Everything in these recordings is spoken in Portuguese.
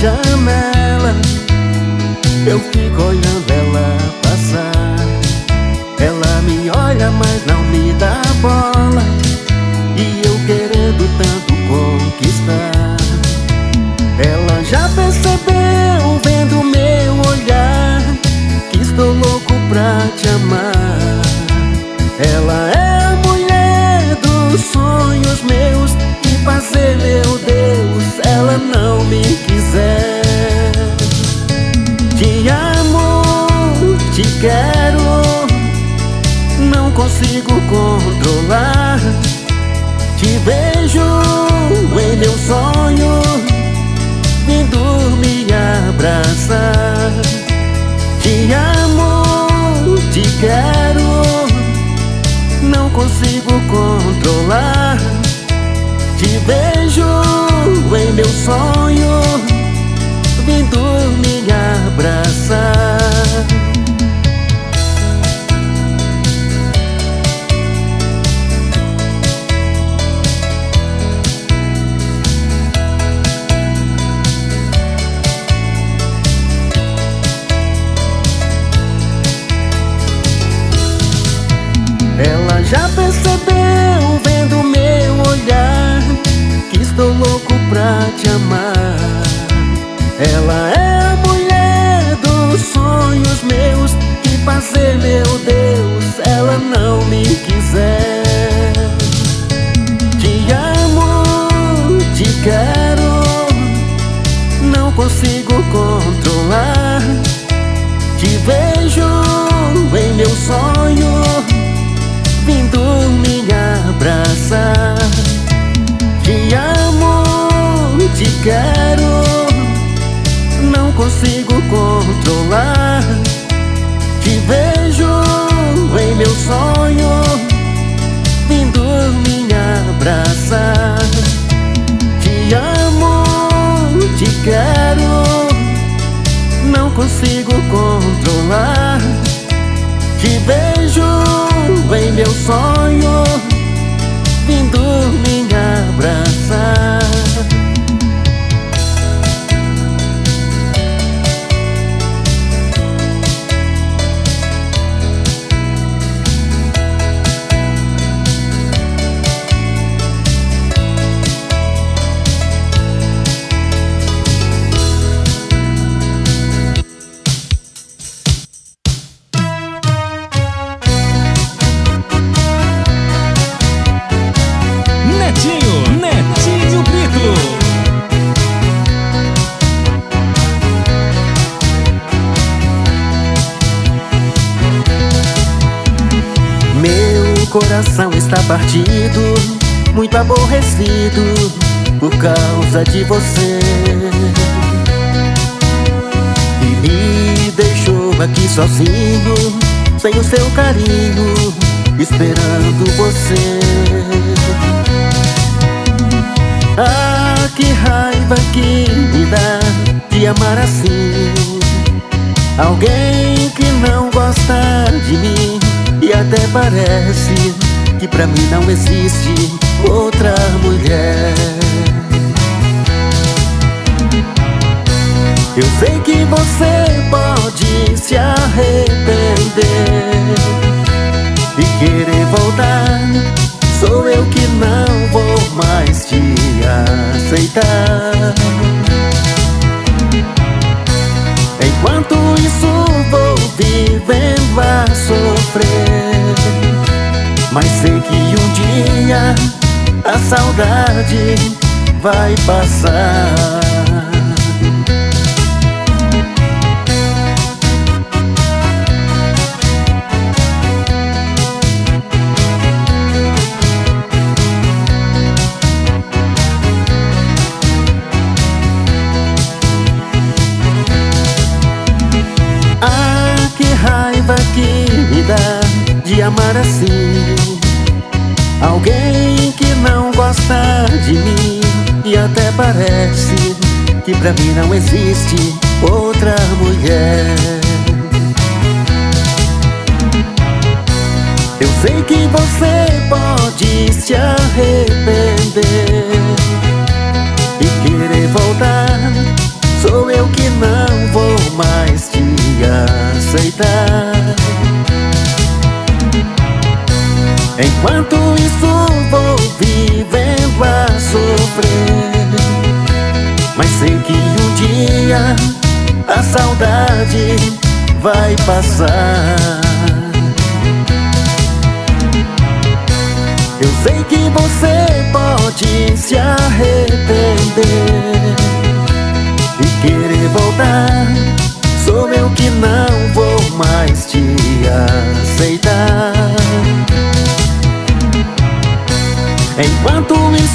janela. Eu fico olhando ela passar. Ela me olha, mas não me dá bola. E eu querendo tanto conquistar. Ela já percebeu, vendo meu olhar Que estou louco pra te amar sonho Vindo me abraçar. Ela já percebeu te amar. Ela é a mulher dos sonhos meus Que fazer meu Deus ela não me quiser quero. Não consigo controlar. Te vejo em meu sonho Vindo me abraçar. Te amo, te quero. Não consigo controlar. Te vejo em meu sonho está partido Muito aborrecido Por causa de você. E me deixou aqui sozinho Sem o seu carinho Esperando você. Ah, que raiva que me dá De amar assim. Alguém que não gosta de mim E até parece que pra mim não existe outra mulher. Eu sei que você pode se arrepender E querer voltar. Sou eu que não vou mais te aceitar. Enquanto isso vou vivendo a sofrer Mas sei que um dia a saudade vai passar alguém que não gosta de mim. E até parece que pra mim não existe outra mulher. Eu sei que você pode se arrepender E querer voltar. Sou eu que não vou mais te aceitar. Enquanto isso vou vivendo a sofrer. Mas sei que um dia a saudade vai passar. Eu sei que você pode se arrepender E querer voltar. Sou eu que não vou mais te aceitar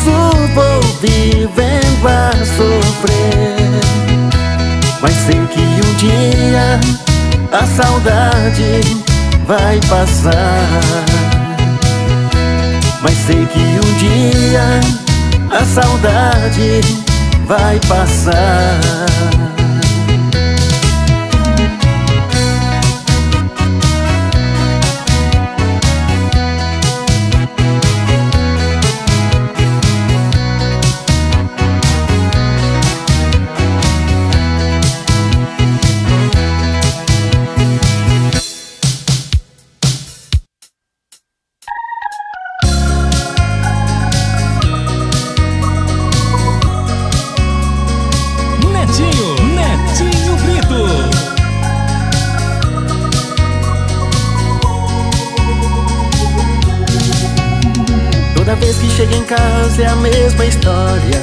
isso vou vivendo a sofrer. Mas sei que um dia a saudade vai passar. Mas sei que um dia a saudade vai passar chega em casa é a mesma história.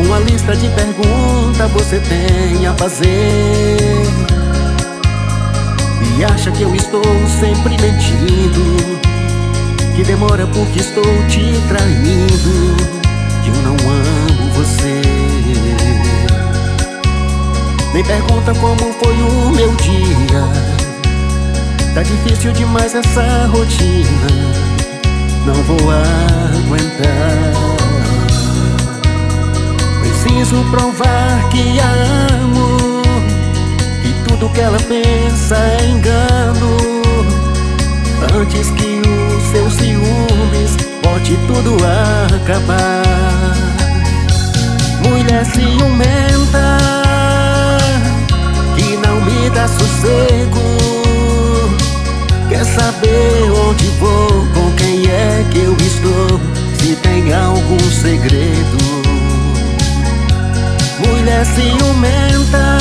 Uma lista de perguntas você tem a fazer. E acha que eu estou sempre mentindo Que demora porque estou te traindo Que eu não amo você. Nem pergunta como foi o meu dia. Tá difícil demais essa rotina não vou aguentar. Preciso provar que a amo, que tudo que ela pensa é engano. Antes que os seus ciúmes bote tudo acabar. Mulher ciumenta, que não me dá sossego. Quer saber onde vou, com quem ciumenta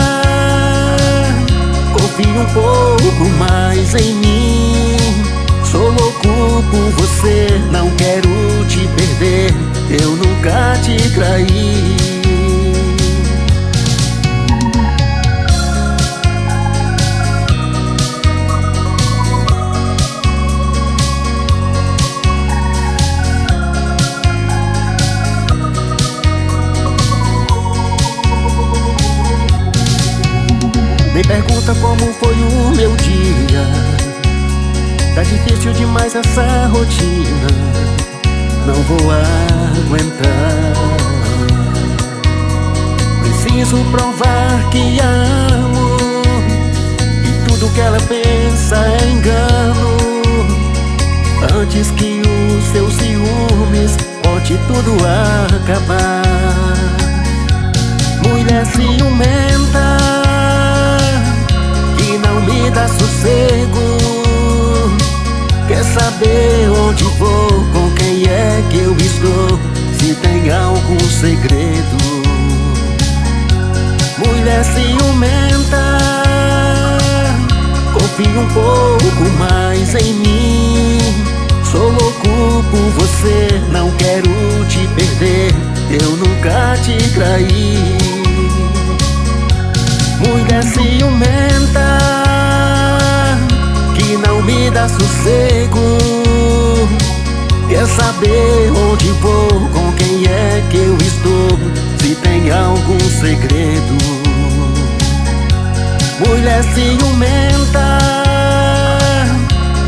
Confie um pouco mais em mim. Sou louco por você, não quero te perder. Eu nunca te traí como foi o meu dia. Tá difícil demais essa rotina. Não vou aguentar. Preciso provar que amo. E tudo que ela pensa é engano. Antes que os seus ciúmes Bote tudo acabar. Mulher ciumenta saber onde vou, com quem é que eu estou Se tem algum segredo. Mulher ciumenta Confie um pouco mais em mim. Sou louco por você, não quero te perder Eu nunca te traí. Mulher ciumenta Saber onde vou, com quem é que eu estou Se tem algum segredo. Mulher ciumenta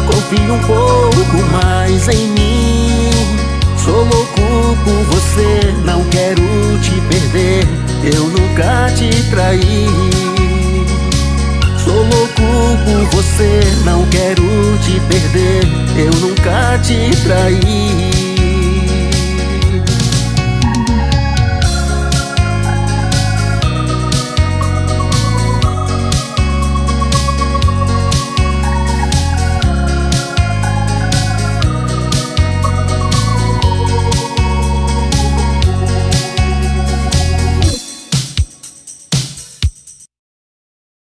Confie um pouco mais em mim. Sou louco por você, não quero te perder Eu nunca te traí. Sou louco por você, não quero te perder Eu nunca te traí